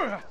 Ugh.